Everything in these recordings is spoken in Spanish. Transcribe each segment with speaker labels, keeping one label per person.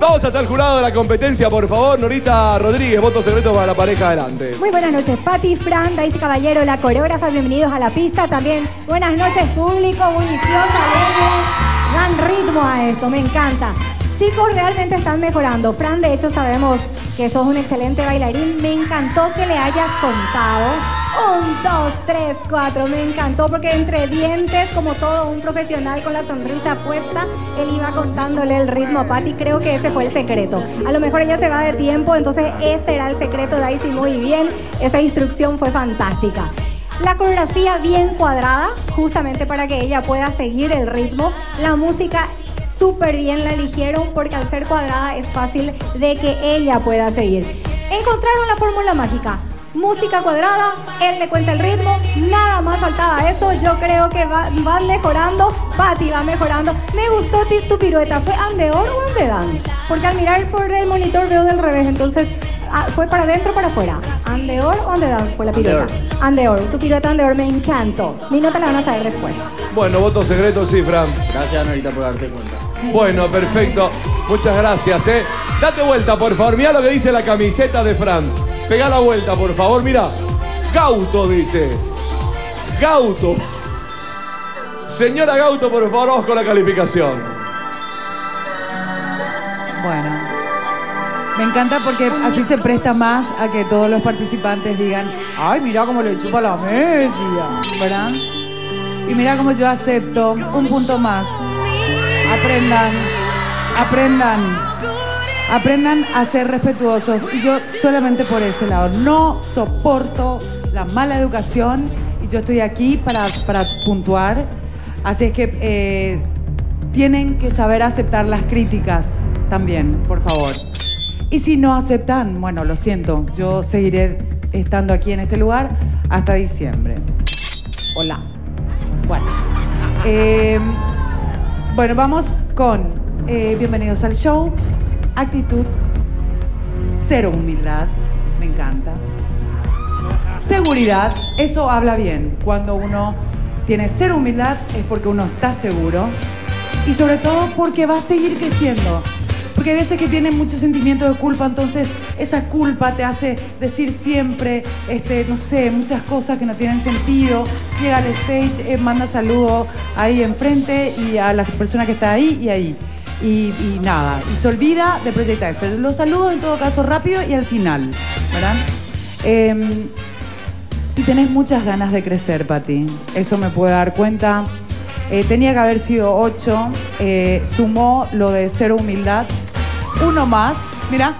Speaker 1: Vamos hasta el jurado de la competencia, por favor. Norita Rodríguez, voto secreto para la pareja adelante.
Speaker 2: Muy buenas noches, Pati, Fran, Daisy Caballero, la coreógrafa, bienvenidos a la pista. También buenas noches, público, munición, alegre. Dan ritmo a esto, me encanta. Chicos, realmente están mejorando. Fran, de hecho, sabemos que sos un excelente bailarín. Me encantó que le hayas contado. Un, dos, tres, cuatro. Me encantó porque entre dientes, como todo un profesional con la sonrisa puesta, él iba contándole el ritmo a Patti. Creo que ese fue el secreto. A lo mejor ella se va de tiempo, entonces ese era el secreto, Daisy. Muy bien. Esa instrucción fue fantástica. La coreografía bien cuadrada, justamente para que ella pueda seguir el ritmo. La música súper bien la eligieron porque al ser cuadrada es fácil de que ella pueda seguir. Encontraron la fórmula mágica. Música cuadrada, él le cuenta el ritmo, nada más faltaba eso. Yo creo que va- van mejorando, Patti va mejorando. Me gustó tu pirueta, ¿fue andeor o andedan? Porque al mirar por el monitor veo del revés, entonces ah, fue para adentro o para afuera. ¿Andeor o andedan fue la pirueta? Andeor, tu pirueta andeor me encantó. Mi nota la van a saber después.
Speaker 1: Bueno, voto secreto, sí, Fran.
Speaker 3: Gracias, Norita, por darte cuenta.
Speaker 1: Bueno, perfecto. Muchas gracias, ¿eh? Date vuelta, por favor. Mira lo que dice la camiseta de Fran. Pegá la vuelta, por favor. Mira. Gauto dice. Gauto. Señora Gauto, por favor, vamos con la calificación.
Speaker 4: Bueno, me encanta porque así se presta más a que todos los participantes digan, ay, mira cómo le chupa la media, ¿verdad? Y mira cómo yo acepto un punto más. Aprendan, aprendan, aprendan a ser respetuosos. Y yo solamente por ese lado, no soporto la mala educación y yo estoy aquí para, para puntuar. Así es que eh, tienen que saber aceptar las críticas también, por favor. Y si no aceptan, bueno, lo siento, yo seguiré estando aquí en este lugar hasta diciembre. Hola. Bueno. Eh, bueno, vamos con eh, bienvenidos al show. Actitud, cero humildad, me encanta. Seguridad, eso habla bien. Cuando uno tiene cero humildad es porque uno está seguro y sobre todo porque va a seguir creciendo. Porque hay veces que tienen mucho sentimiento de culpa, entonces esa culpa te hace decir siempre, este, no sé, muchas cosas que no tienen sentido. Llega al stage, eh, manda saludo ahí enfrente y a la persona que está ahí y ahí. Y, nada, y se olvida de proyectarse. Los saludos en todo caso rápido y al final, ¿verdad? Em, y tenés muchas ganas de crecer, Pati. Eso me puedo dar cuenta. Eh, tenía que haber sido ocho. eh, sumó lo de cero humildad. Uno más. Mira.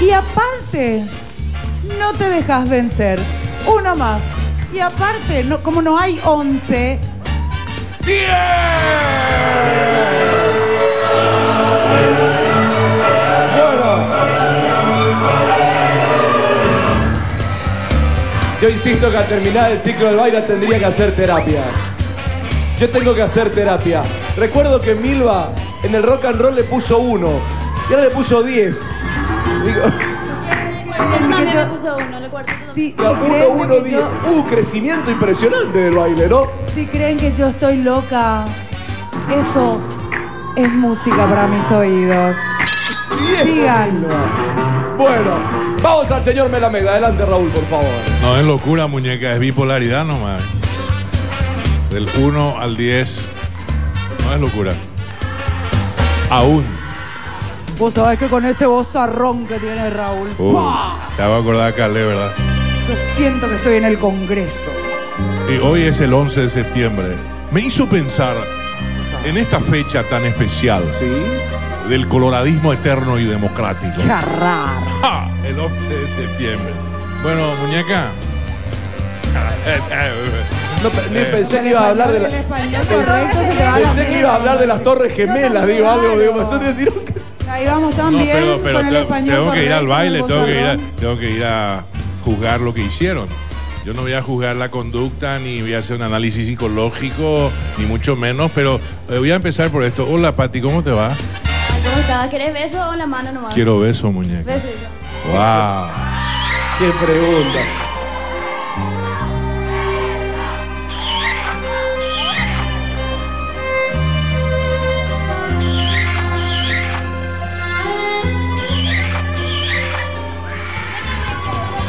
Speaker 4: Y aparte, no te dejas vencer. Uno más. Y aparte, no, como no hay once,
Speaker 1: Yo insisto que al terminar el ciclo del baile tendría que hacer terapia. Yo tengo que hacer terapia. Recuerdo que Milva en el rock and roll le puso uno y ahora le puso diez. Digo,
Speaker 4: que yo-
Speaker 5: puso uno, cuarto.
Speaker 4: si
Speaker 1: uno,
Speaker 4: creen
Speaker 1: uno,
Speaker 4: que
Speaker 1: diez.
Speaker 4: yo-
Speaker 1: Uh, crecimiento impresionante del baile, ¿no?
Speaker 4: Si creen que yo estoy loca, eso es música para mis oídos. Sigan.
Speaker 1: Bueno, vamos al señor Melameda. Adelante, Raúl, por favor.
Speaker 6: No es locura, muñeca, es bipolaridad nomás. Del 1 al 10, no es locura. Aún.
Speaker 4: Vos sabés que con ese vozarrón que tiene Raúl,
Speaker 6: Uh,
Speaker 4: ¡pah!
Speaker 6: te va a acordar, Carle, ¿verdad?
Speaker 4: yo siento que estoy en el Congreso.
Speaker 6: Y hoy es el 11 de septiembre. Me hizo pensar en esta fecha tan especial
Speaker 1: Sí.
Speaker 6: del coloradismo eterno y democrático.
Speaker 4: ¡Qué raro!
Speaker 6: ¡Ja! El 11 de septiembre. Bueno, muñeca.
Speaker 1: No, ni
Speaker 6: Eh.
Speaker 1: pensé que iba a hablar de la...
Speaker 4: El español correcto se te va a la
Speaker 1: Pensé que iba a hablar de las Torres Gemelas, digo algo. Digo, de tiro que-
Speaker 4: Ahí vamos
Speaker 6: No,
Speaker 4: también
Speaker 6: pero, pero
Speaker 4: con el
Speaker 6: te-
Speaker 4: español
Speaker 6: tengo que ir al baile, tengo que, ir a,
Speaker 4: vozarrón.
Speaker 6: tengo que ir a juzgar lo que hicieron. Yo no voy a juzgar la conducta, ni voy a hacer un análisis psicológico, ni mucho menos, pero eh, voy a empezar por esto. Hola, Pati, ¿cómo te va?
Speaker 5: ¿Cómo estás? ¿Querés beso o la mano nomás?
Speaker 6: Quiero beso, muñeca.
Speaker 5: Beso.
Speaker 6: Wow.
Speaker 1: Qué pregunta.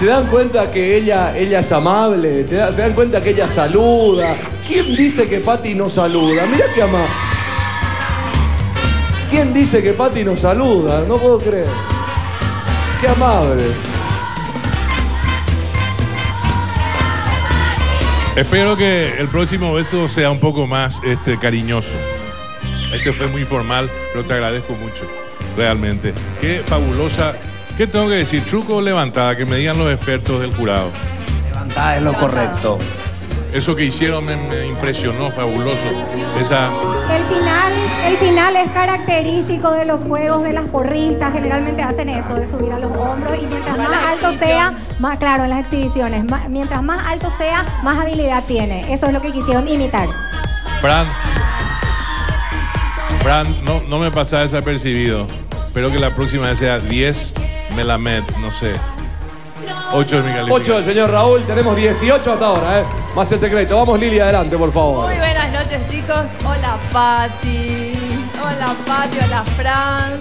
Speaker 1: ¿Se dan cuenta que ella, ella es amable? ¿Te ¿Se dan cuenta que ella saluda? ¿Quién dice que Patti no saluda? Mirá qué amable. ¿Quién dice que Patti no saluda? No puedo creer. Qué amable.
Speaker 6: Espero que el próximo beso sea un poco más este, cariñoso. Este fue muy formal, pero te agradezco mucho, realmente. Qué fabulosa. ¿Qué tengo que decir? ¿Truco o levantada? Que me digan los expertos del jurado.
Speaker 7: Levantada es lo correcto.
Speaker 6: Eso que hicieron me, me impresionó, fabuloso. Esa.
Speaker 2: El final, el final es característico de los juegos de las porristas. Generalmente hacen eso, de subir a los hombros. Y mientras más alto sea, más claro, en las exhibiciones, mientras más alto sea, más habilidad tiene. Eso es lo que quisieron imitar.
Speaker 6: Fran. Fran, no, no me pasa desapercibido. Espero que la próxima vez sea 10 Melamed, no sé. 8 es mi calificación.
Speaker 1: 8 del señor Raúl, tenemos 18 hasta ahora, ¿eh? Más el secreto. Vamos, Lili, adelante, por favor.
Speaker 8: Muy buenas noches, chicos. Hola, Patti. Hola, Patti. Hola, Fran.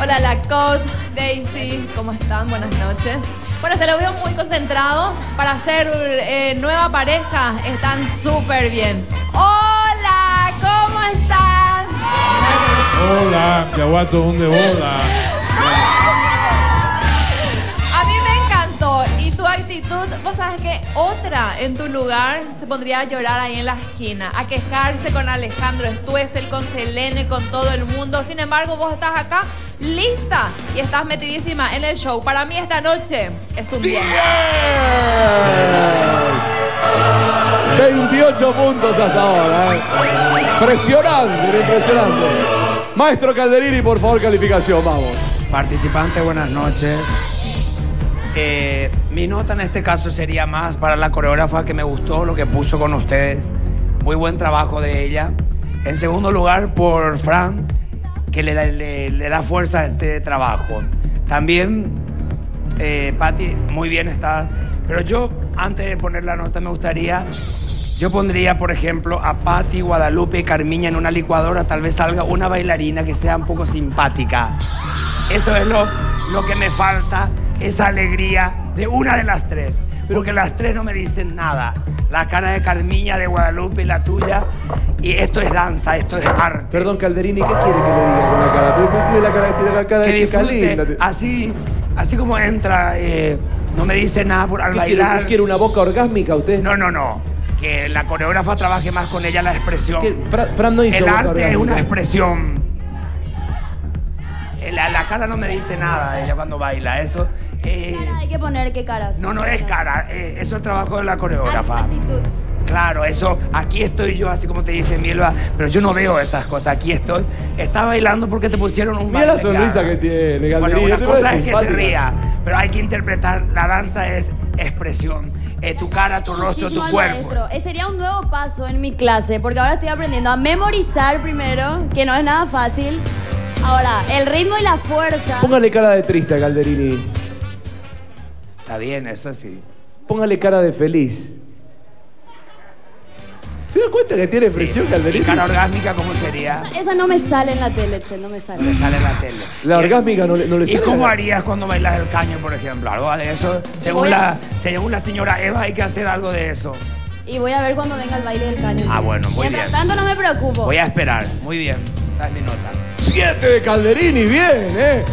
Speaker 8: Hola, la coach, Daisy. ¿Cómo están? Buenas noches. Bueno, se los veo muy concentrados. Para ser eh, nueva pareja, están súper bien. Hola, ¿cómo están?
Speaker 6: Hola, Yaguato, ¿dónde bola?
Speaker 8: Que otra en tu lugar se pondría a llorar ahí en la esquina, a quejarse con Alejandro Stuessel, con Selene, con todo el mundo. Sin embargo, vos estás acá lista y estás metidísima en el show. Para mí esta noche es un día.
Speaker 1: 28 puntos hasta ahora, ¿eh? Impresionante, impresionante. Maestro Calderini, por favor, calificación, vamos.
Speaker 7: Participante, buenas noches. Mi nota en este caso sería más para la coreógrafa que me gustó lo que puso con ustedes. Muy buen trabajo de ella. En segundo lugar, por Fran, que le da, le- le da fuerza a este trabajo. También, eh, Patti, muy bien está. Pero yo, antes de poner la nota, me gustaría. Yo pondría, por ejemplo, a Patti, Guadalupe y Carmiña en una licuadora. Tal vez salga una bailarina que sea un poco simpática. Eso es lo, lo que me falta, esa alegría de una de las tres. Porque las tres no me dicen nada. La cara de Carmiña, de Guadalupe y la tuya. Y esto es danza, esto es arte.
Speaker 1: Perdón, Calderini, ¿qué quiere que le diga con la cara? Pero la cara, la cara
Speaker 7: Que
Speaker 1: de chica
Speaker 7: disfrute.
Speaker 1: linda.
Speaker 7: Así, así como entra, eh, no me dice nada por al
Speaker 1: ¿Qué
Speaker 7: bailar.
Speaker 1: ¿Qué quiere una boca orgásmica usted?
Speaker 7: No, no, no. Que la coreógrafa trabaje más con ella la expresión.
Speaker 1: Fran no hizo
Speaker 7: El arte es una expresión. Eh, La, la cara no me dice nada ella cuando baila. Eso. Eh,
Speaker 5: Hay que poner qué caras.
Speaker 7: no, no es cara. eh, eso es el trabajo de la coreógrafa.
Speaker 5: Actitud.
Speaker 7: Claro, eso. Aquí estoy yo, así como te dice Milva. Pero yo no veo esas cosas. Aquí estoy. Está bailando porque te pusieron un
Speaker 1: Mira la
Speaker 7: baile,
Speaker 1: sonrisa que tiene,
Speaker 7: Bueno,
Speaker 1: Calderini.
Speaker 7: una
Speaker 1: te
Speaker 7: cosa es que se ría, pero hay que interpretar. La danza es expresión. Es tu cara, tu rostro, tu cuerpo.
Speaker 5: maestro. Eh, sería un nuevo paso en mi clase, porque ahora estoy aprendiendo a memorizar primero, que no es nada fácil. Ahora, el ritmo y la fuerza.
Speaker 1: Póngale cara de triste Calderini.
Speaker 7: Está bien, eso sí.
Speaker 1: Póngale cara de feliz. ¿Se da cuenta que tiene
Speaker 7: Sí.
Speaker 1: presión
Speaker 7: ¿Y
Speaker 1: Calderini?
Speaker 7: cara orgásmica cómo sería?
Speaker 5: Esa no me sale en la tele, che, no me sale.
Speaker 7: Le sale en la tele.
Speaker 1: La
Speaker 7: Y-
Speaker 1: orgásmica no le, no le
Speaker 7: ¿Y
Speaker 1: sale
Speaker 7: cómo
Speaker 1: la-
Speaker 7: harías cuando bailas el caño, por ejemplo? Algo de eso. Según
Speaker 5: a-
Speaker 7: la, según la señora Eva, hay que hacer algo de eso.
Speaker 5: Y voy a ver cuando venga el baile del caño.
Speaker 7: Ah, bueno, muy
Speaker 5: Mientras
Speaker 7: bien.
Speaker 5: tanto, no me preocupo.
Speaker 7: Voy a esperar. Muy bien. Esta es mi nota.
Speaker 1: Siete de Calderini, bien, ¿eh?